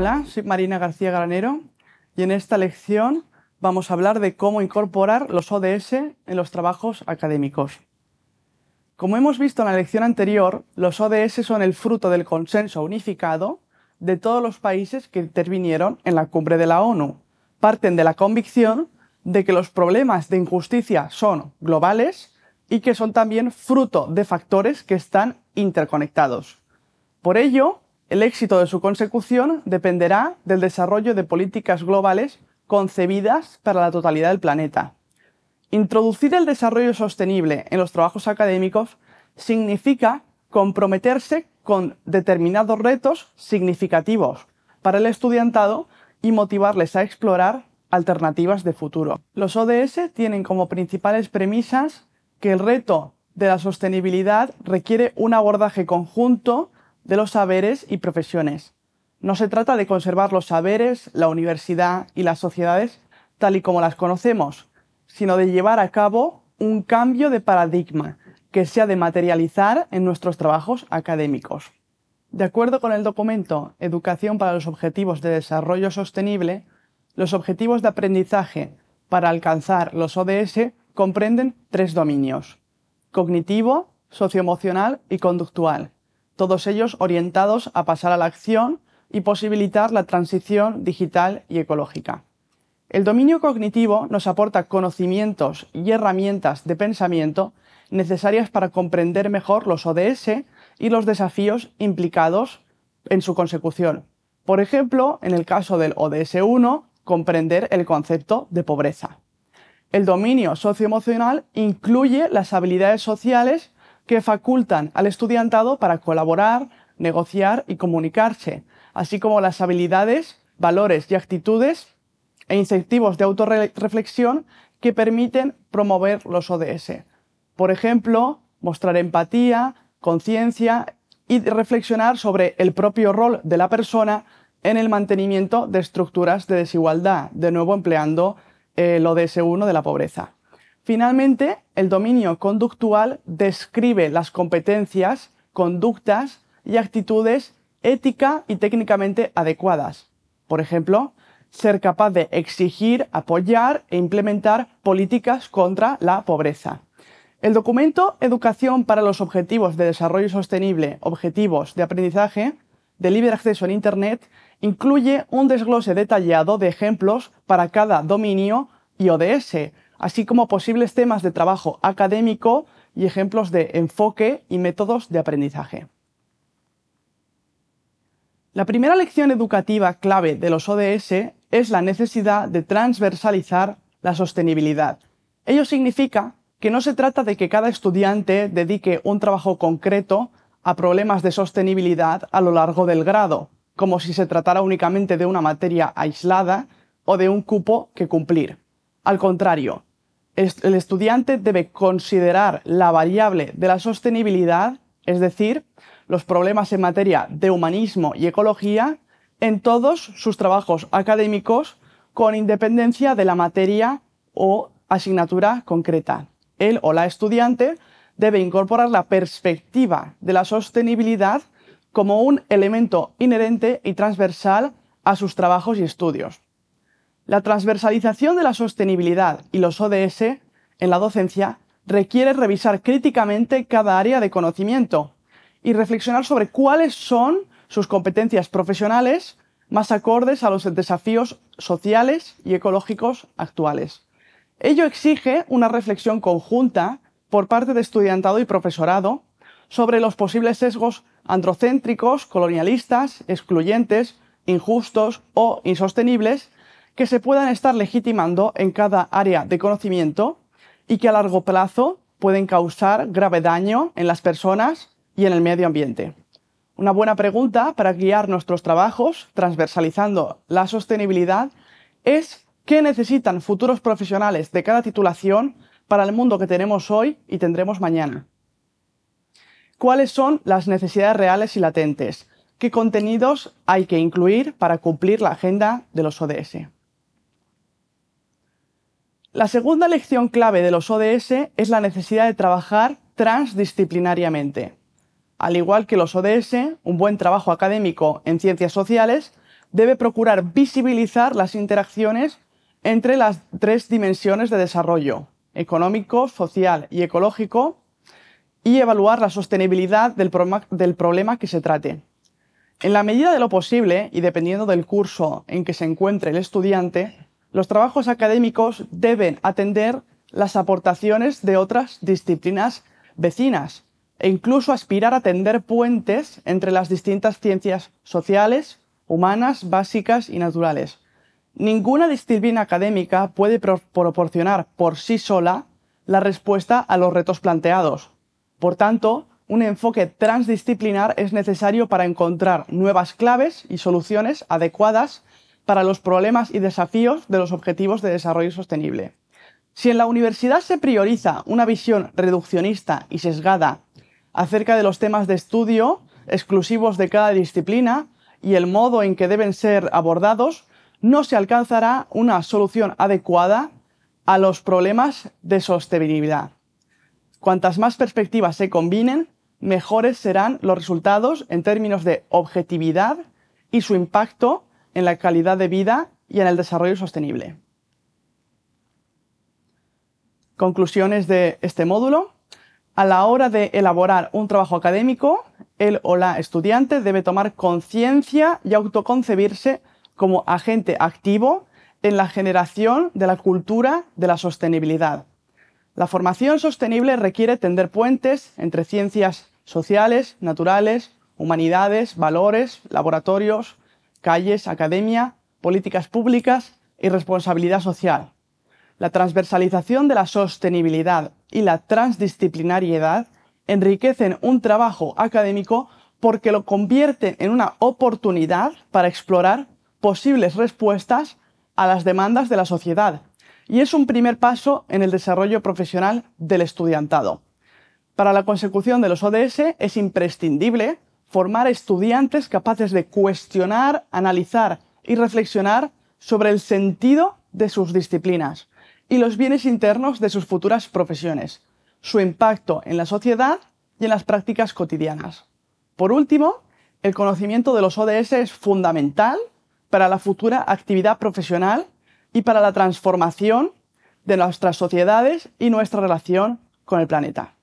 Hola, soy Marina García Granero y en esta lección vamos a hablar de cómo incorporar los ODS en los trabajos académicos. Como hemos visto en la lección anterior, los ODS son el fruto del consenso unificado de todos los países que intervinieron en la cumbre de la ONU. Parten de la convicción de que los problemas de injusticia son globales y que son también fruto de factores que están interconectados. Por ello, el éxito de su consecución dependerá del desarrollo de políticas globales concebidas para la totalidad del planeta. Introducir el desarrollo sostenible en los trabajos académicos significa comprometerse con determinados retos significativos para el estudiantado y motivarles a explorar alternativas de futuro. Los ODS tienen como principales premisas que el reto de la sostenibilidad requiere un abordaje conjunto de los saberes y profesiones. No se trata de conservar los saberes, la universidad y las sociedades tal y como las conocemos, sino de llevar a cabo un cambio de paradigma que se ha de materializar en nuestros trabajos académicos. De acuerdo con el documento Educación para los Objetivos de Desarrollo Sostenible, los objetivos de aprendizaje para alcanzar los ODS comprenden tres dominios, cognitivo, socioemocional y conductual, todos ellos orientados a pasar a la acción y posibilitar la transición digital y ecológica. El dominio cognitivo nos aporta conocimientos y herramientas de pensamiento necesarias para comprender mejor los ODS y los desafíos implicados en su consecución. Por ejemplo, en el caso del ODS 1, comprender el concepto de pobreza. El dominio socioemocional incluye las habilidades sociales que facultan al estudiantado para colaborar, negociar y comunicarse, así como las habilidades, valores y actitudes e incentivos de autorreflexión que permiten promover los ODS. Por ejemplo, mostrar empatía, conciencia y reflexionar sobre el propio rol de la persona en el mantenimiento de estructuras de desigualdad, de nuevo empleando el ODS1 de la pobreza. Finalmente, el dominio conductual describe las competencias, conductas y actitudes ética y técnicamente adecuadas. Por ejemplo, ser capaz de exigir, apoyar e implementar políticas contra la pobreza. El documento Educación para los Objetivos de Desarrollo Sostenible, Objetivos de Aprendizaje de Libre Acceso en Internet incluye un desglose detallado de ejemplos para cada dominio y ODS, así como posibles temas de trabajo académico y ejemplos de enfoque y métodos de aprendizaje. La primera lección educativa clave de los ODS es la necesidad de transversalizar la sostenibilidad. Ello significa que no se trata de que cada estudiante dedique un trabajo concreto a problemas de sostenibilidad a lo largo del grado, como si se tratara únicamente de una materia aislada o de un cupo que cumplir. Al contrario, el estudiante debe considerar la variable de la sostenibilidad, es decir, los problemas en materia de humanismo y ecología, en todos sus trabajos académicos con independencia de la materia o asignatura concreta. Él o la estudiante debe incorporar la perspectiva de la sostenibilidad como un elemento inherente y transversal a sus trabajos y estudios. La transversalización de la sostenibilidad y los ODS en la docencia requiere revisar críticamente cada área de conocimiento y reflexionar sobre cuáles son sus competencias profesionales más acordes a los desafíos sociales y ecológicos actuales. Ello exige una reflexión conjunta por parte de estudiantado y profesorado sobre los posibles sesgos androcéntricos, colonialistas, excluyentes, injustos o insostenibles que se puedan estar legitimando en cada área de conocimiento y que a largo plazo pueden causar grave daño en las personas y en el medio ambiente. Una buena pregunta para guiar nuestros trabajos, transversalizando la sostenibilidad, es qué necesitan futuros profesionales de cada titulación para el mundo que tenemos hoy y tendremos mañana. ¿Cuáles son las necesidades reales y latentes? ¿Qué contenidos hay que incluir para cumplir la agenda de los ODS? La segunda lección clave de los ODS es la necesidad de trabajar transdisciplinariamente. Al igual que los ODS, un buen trabajo académico en ciencias sociales debe procurar visibilizar las interacciones entre las tres dimensiones de desarrollo, económico, social y ecológico, y evaluar la sostenibilidad del, problema que se trate. En la medida de lo posible, y dependiendo del curso en que se encuentre el estudiante, los trabajos académicos deben atender las aportaciones de otras disciplinas vecinas e incluso aspirar a tender puentes entre las distintas ciencias sociales, humanas, básicas y naturales. Ninguna disciplina académica puede proporcionar por sí sola la respuesta a los retos planteados. Por tanto, un enfoque transdisciplinar es necesario para encontrar nuevas claves y soluciones adecuadas para los problemas y desafíos de los objetivos de desarrollo sostenible. Si en la universidad se prioriza una visión reduccionista y sesgada acerca de los temas de estudio exclusivos de cada disciplina y el modo en que deben ser abordados, no se alcanzará una solución adecuada a los problemas de sostenibilidad. Cuantas más perspectivas se combinen, mejores serán los resultados en términos de objetividad y su impacto en la calidad de vida y en el desarrollo sostenible. Conclusiones de este módulo. A la hora de elaborar un trabajo académico, el o la estudiante debe tomar conciencia y autoconcebirse como agente activo en la generación de la cultura de la sostenibilidad. La formación sostenible requiere tender puentes entre ciencias sociales, naturales, humanidades, valores, laboratorios, calles, academia, políticas públicas y responsabilidad social. La transversalización de la sostenibilidad y la transdisciplinariedad enriquecen un trabajo académico porque lo convierten en una oportunidad para explorar posibles respuestas a las demandas de la sociedad y es un primer paso en el desarrollo profesional del estudiantado. Para la consecución de los ODS es imprescindible formar estudiantes capaces de cuestionar, analizar y reflexionar sobre el sentido de sus disciplinas y los bienes internos de sus futuras profesiones, su impacto en la sociedad y en las prácticas cotidianas. Por último, el conocimiento de los ODS es fundamental para la futura actividad profesional y para la transformación de nuestras sociedades y nuestra relación con el planeta.